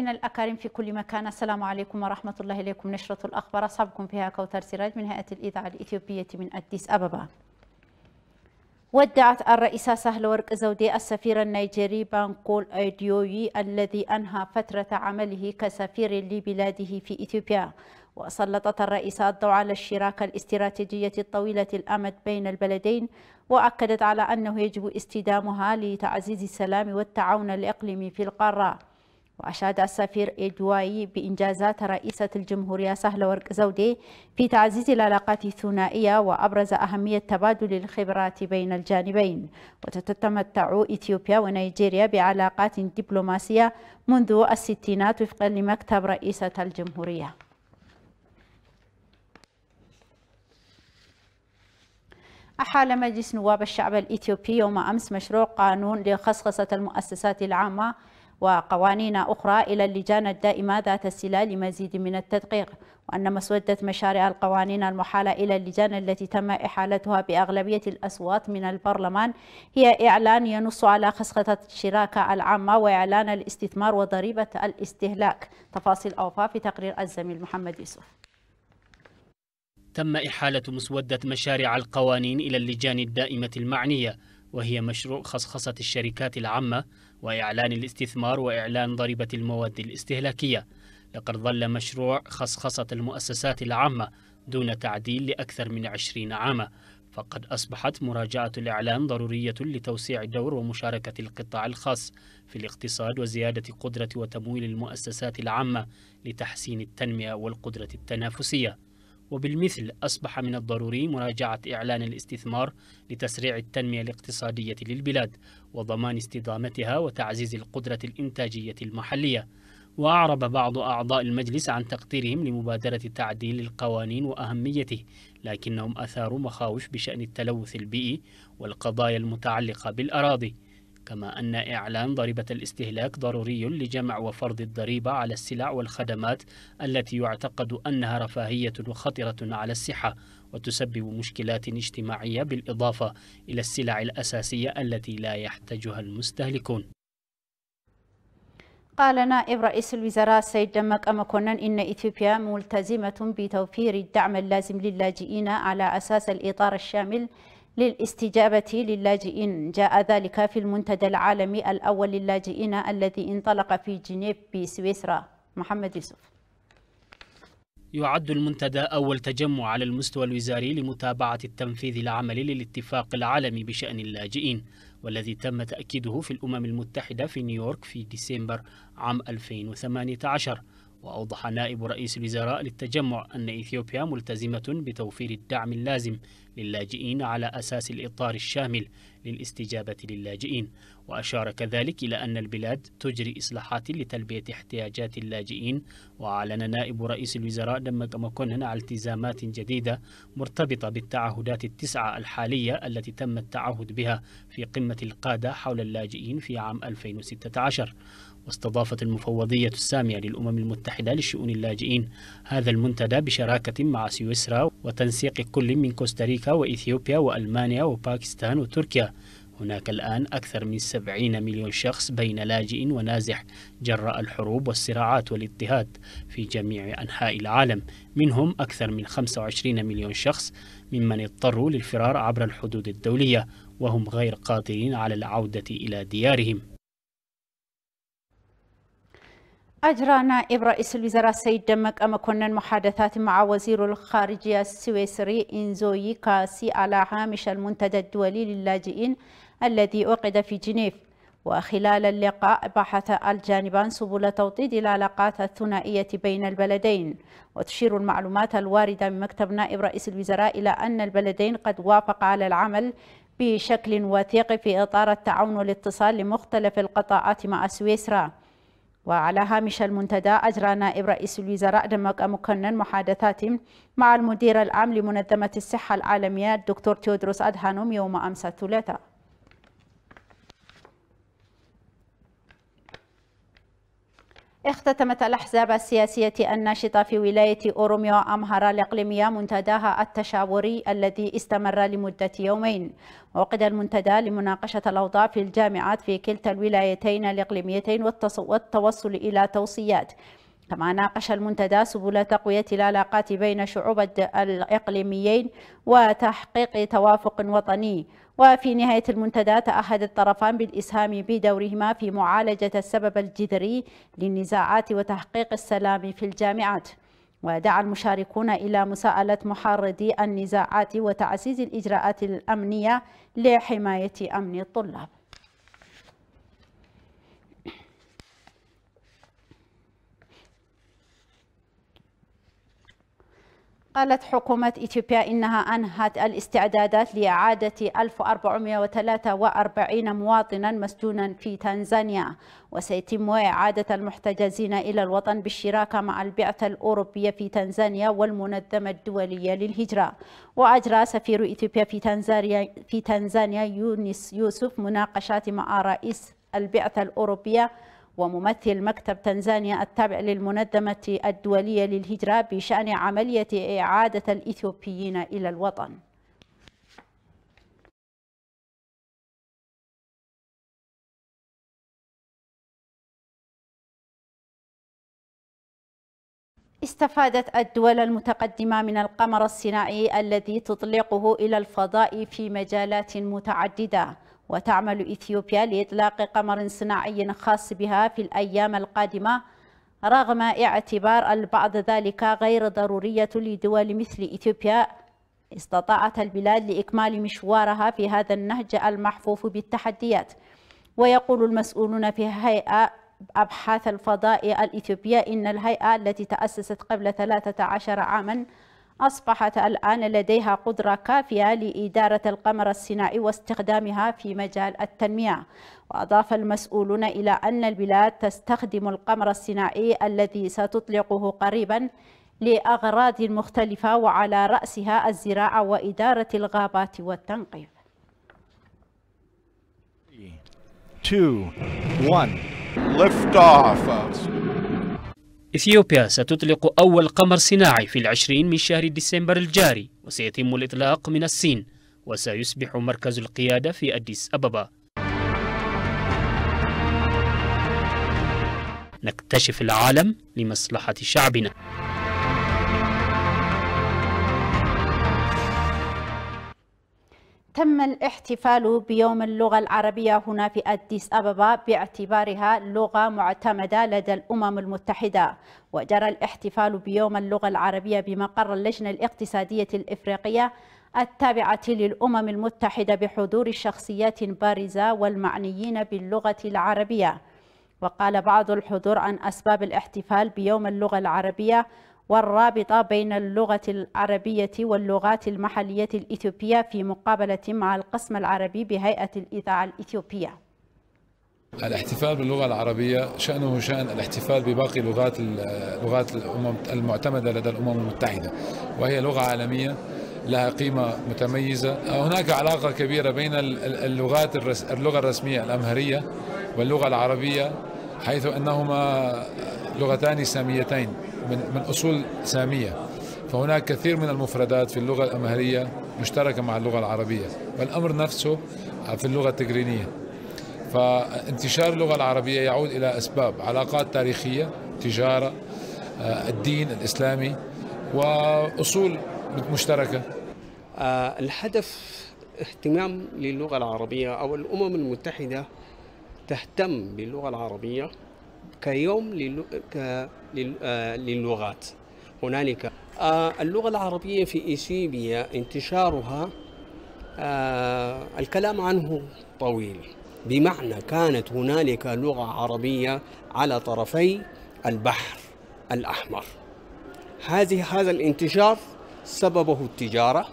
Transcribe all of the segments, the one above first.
مشاهدينا الأكارم في كل مكان. السلام عليكم ورحمة الله إليكم. نشرة الأخبار. أصحبكم فيها كوثر سراج من هيئة الإذاعة الإثيوبية من أديس أبابا. ودعت الرئيسة سهلورق زودي السفير النيجيري بانكول أيديوي الذي أنهى فترة عمله كسفير لبلاده في إثيوبيا. وسلطت الرئيسة الضوء على الشراكة الاستراتيجية الطويلة الأمد بين البلدين وأكدت على أنه يجب استدامها لتعزيز السلام والتعاون الإقليمي في القارة. وأشاد السفير إدواي بإنجازات رئيسة الجمهورية سهلة ورق زودي في تعزيز العلاقات الثنائية وأبرز أهمية تبادل الخبرات بين الجانبين. وتتمتع إثيوبيا ونيجيريا بعلاقات دبلوماسية منذ الستينات وفقا لمكتب رئيسة الجمهورية. أحال مجلس نواب الشعب الإثيوبي يوم أمس مشروع قانون لخصخصة المؤسسات العامة وقوانين أخرى إلى اللجان الدائمة ذات السلة لمزيد من التدقيق وأن مسودة مشاريع القوانين المحالة إلى اللجان التي تم إحالتها بأغلبية الأصوات من البرلمان هي إعلان ينص على خسخة الشراكة العامة وإعلان الاستثمار وضريبة الاستهلاك. تفاصيل أوفى في تقرير الزميل محمد يوسف. تم إحالة مسودة مشاريع القوانين إلى اللجان الدائمة المعنية وهي مشروع خصخصة الشركات العامة وإعلان الاستثمار وإعلان ضريبة المواد الاستهلاكية. لقد ظل مشروع خصخصة المؤسسات العامة دون تعديل لأكثر من عشرين عاما فقد أصبحت مراجعة الإعلان ضرورية لتوسيع دور ومشاركة القطاع الخاص في الاقتصاد وزيادة قدرة وتمويل المؤسسات العامة لتحسين التنمية والقدرة التنافسية. وبالمثل أصبح من الضروري مراجعة إعلان الاستثمار لتسريع التنمية الاقتصادية للبلاد وضمان استدامتها وتعزيز القدرة الإنتاجية المحلية. وأعرب بعض أعضاء المجلس عن تقديرهم لمبادرة تعديل القوانين وأهميته لكنهم أثاروا مخاوف بشأن التلوث البيئي والقضايا المتعلقة بالأراضي. كما أن إعلان ضريبة الاستهلاك ضروري لجمع وفرض الضريبة على السلع والخدمات التي يعتقد أنها رفاهية وخطرة على الصحة وتسبب مشكلات اجتماعية بالإضافة إلى السلع الأساسية التي لا يحتاجها المستهلكون. قال نائب رئيس الوزراء السيد دمك أمكونن إن إثيوبيا ملتزمة بتوفير الدعم اللازم للاجئين على أساس الإطار الشامل للاستجابة للاجئين. جاء ذلك في المنتدى العالمي الأول للاجئين الذي انطلق في جنيف بسويسرا. محمد يوسف. يعد المنتدى أول تجمع على المستوى الوزاري لمتابعة التنفيذ العملي للاتفاق العالمي بشأن اللاجئين والذي تم تأكيده في الأمم المتحدة في نيويورك في ديسمبر عام 2018 وأوضح نائب رئيس الوزراء للتجمع أن إثيوبيا ملتزمة بتوفير الدعم اللازم للاجئين على أساس الإطار الشامل للاستجابة للاجئين. وأشار كذلك إلى أن البلاد تجري إصلاحات لتلبية احتياجات اللاجئين. وأعلن نائب رئيس الوزراء دمك مكونن على التزامات جديدة مرتبطة بالتعهدات التسعة الحالية التي تم التعهد بها في قمة القادة حول اللاجئين في عام 2016 واستضافت المفوضية السامية للأمم المتحدة لشؤون اللاجئين هذا المنتدى بشراكة مع سويسرا وتنسيق كل من كوستاريكا وإثيوبيا وألمانيا وباكستان وتركيا. هناك الآن أكثر من 70 مليون شخص بين لاجئ ونازح جراء الحروب والصراعات والاضطهاد في جميع أنحاء العالم. منهم أكثر من 25 مليون شخص ممن اضطروا للفرار عبر الحدود الدولية وهم غير قادرين على العودة إلى ديارهم. أجرى نائب رئيس الوزراء السيد دمك أمكونن محادثات مع وزير الخارجية السويسري إنزوي كاسي على هامش المنتدى الدولي للاجئين الذي عقد في جنيف. وخلال اللقاء بحث الجانبان سبل توطيد العلاقات الثنائية بين البلدين. وتشير المعلومات الواردة من مكتب نائب رئيس الوزراء إلى أن البلدين قد وافقا على العمل بشكل وثيق في إطار التعاون والاتصال لمختلف القطاعات مع سويسرا. وعلى هامش المنتدى أجرى نائب رئيس الوزراء دمك مكنن محادثات مع المدير العام لمنظمة الصحة العالمية الدكتور تيودروس أدهانوم يوم أمس الثلاثاء. اختتمت الأحزاب السياسية الناشطة في ولاية أوروميا وأمهرة الإقليمية منتداها التشاوري الذي استمر لمدة يومين. وقد المنتدى لمناقشة الأوضاع في الجامعات في كلتا الولايتين الإقليميتين والتوصل إلى توصيات. كما ناقش المنتدى سبل تقوية العلاقات بين شعوب الإقليميين وتحقيق توافق وطني. وفي نهاية المنتدى تأهد الطرفان بالإسهام بدورهما في معالجة السبب الجذري للنزاعات وتحقيق السلام في الجامعات. ودعا المشاركون إلى مساءلة محرضي النزاعات وتعزيز الإجراءات الأمنية لحماية أمن الطلاب. قالت حكومة إثيوبيا إنها أنهت الاستعدادات لإعادة 1443 مواطنا مسجونا في تنزانيا وسيتم إعادة المحتجزين إلى الوطن بالشراكة مع البعثة الأوروبية في تنزانيا والمنظمة الدولية للهجرة. وأجرى سفير إثيوبيا في تنزانيا, في تنزانيا يونس يوسف مناقشات مع رئيس البعثة الأوروبية وممثل مكتب تنزانيا التابع للمنظمة الدولية للهجرة بشأن عملية إعادة الإثيوبيين إلى الوطن. استفادت الدول المتقدمة من القمر الصناعي الذي تطلقه إلى الفضاء في مجالات متعددة. وتعمل إثيوبيا لإطلاق قمر صناعي خاص بها في الأيام القادمة رغم اعتبار البعض ذلك غير ضرورية لدول مثل إثيوبيا. استطاعت البلاد لإكمال مشوارها في هذا النهج المحفوف بالتحديات. ويقول المسؤولون في هيئة أبحاث الفضاء الإثيوبية إن الهيئة التي تأسست قبل 13 عاماً أصبحت الآن لديها قدرة كافية لإدارة القمر الصناعي واستخدامها في مجال التنمية وأضاف المسؤولون إلى أن البلاد تستخدم القمر الصناعي الذي ستطلقه قريبا لأغراض مختلفة وعلى رأسها الزراعة وإدارة الغابات والتنقيب two, one. Lift off. إثيوبيا ستطلق أول قمر صناعي في العشرين من شهر ديسمبر الجاري وسيتم الإطلاق من الصين وسيصبح مركز القيادة في أديس أبابا. نكتشف العالم لمصلحة شعبنا. تم الاحتفال بيوم اللغة العربية هنا في أديس أبابا باعتبارها لغة معتمدة لدى الأمم المتحدة. وجرى الاحتفال بيوم اللغة العربية بمقر اللجنة الاقتصادية الإفريقية التابعة للأمم المتحدة بحضور شخصيات بارزة والمعنيين باللغة العربية. وقال بعض الحضور عن أسباب الاحتفال بيوم اللغة العربية والرابطة بين اللغة العربية واللغات المحلية الإثيوبية في مقابلة مع القسم العربي بهيئة الإذاعة الإثيوبية. الاحتفال باللغة العربية شأنه شأن الاحتفال بباقي لغات لغات الأمم المعتمدة لدى الأمم المتحدة وهي لغة عالمية لها قيمة متميزة. هناك علاقة كبيرة بين اللغات اللغة الرسمية الأمهرية واللغة العربية حيث أنهما لغتان ساميتين. من من أصول سامية. فهناك كثير من المفردات في اللغة الأمهرية مشتركة مع اللغة العربية والأمر نفسه في اللغة التجرينية. فانتشار اللغة العربية يعود إلى أسباب علاقات تاريخية تجارة الدين الإسلامي وأصول مشتركة. الهدف اهتمام للغة العربية أو الأمم المتحدة تهتم باللغة العربية كيوم للغات. هنالك اللغة العربية في إثيوبيا انتشارها الكلام عنه طويل. بمعنى كانت هنالك لغة عربية على طرفي البحر الأحمر. هذه هذا الانتشار سببه التجارة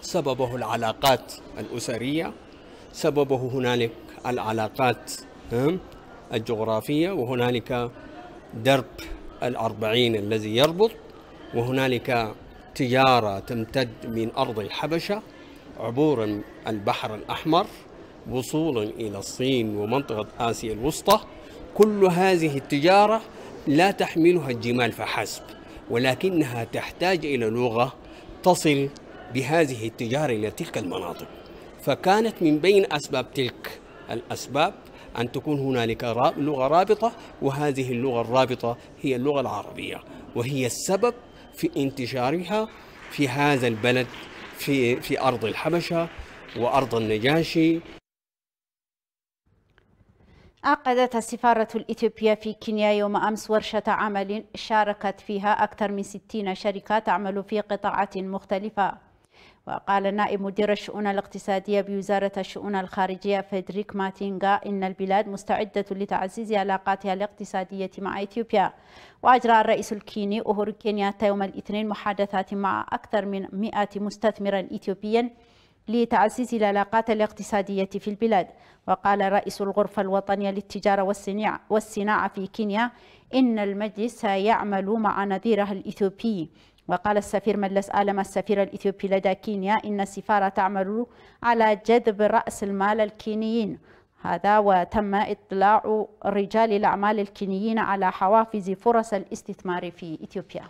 سببه العلاقات الأسرية سببه هنالك العلاقات الجغرافية وهنالك درب الأربعين الذي يربط وهنالك تجارة تمتد من أرض الحبشة عبور البحر الأحمر وصولا إلى الصين ومنطقة آسيا الوسطى. كل هذه التجارة لا تحملها الجمال فحسب ولكنها تحتاج إلى لغة تصل بهذه التجارة إلى تلك المناطق. فكانت من بين أسباب تلك الأسباب أن تكون هنالك لغة رابطة وهذه اللغة الرابطة هي اللغة العربية وهي السبب في انتشارها في هذا البلد في في أرض الحبشة وأرض النجاشي. عقدت السفارة الإثيوبية في كينيا يوم أمس ورشة عمل شاركت فيها أكثر من 60 شركة تعمل في قطاعات مختلفة. وقال نائب مدير الشؤون الاقتصادية بوزارة الشؤون الخارجية فيدريك ماتينغا إن البلاد مستعدة لتعزيز علاقاتها الاقتصادية مع إثيوبيا. وأجرى الرئيس الكيني أوهورو كينياتا يوم الاثنين محادثات مع أكثر من 100 مستثمر إثيوبي لتعزيز العلاقات الاقتصادية في البلاد. وقال رئيس الغرفة الوطنية للتجارة والصناعة في كينيا إن المجلس سيعمل مع نظيره الإثيوبي. وقال السفير ملس آلم السفير الإثيوبي لدى كينيا إن السفارة تعمل على جذب رأس المال الكينيين. هذا وتم إطلاع رجال الأعمال الكينيين على حوافز فرص الاستثمار في إثيوبيا.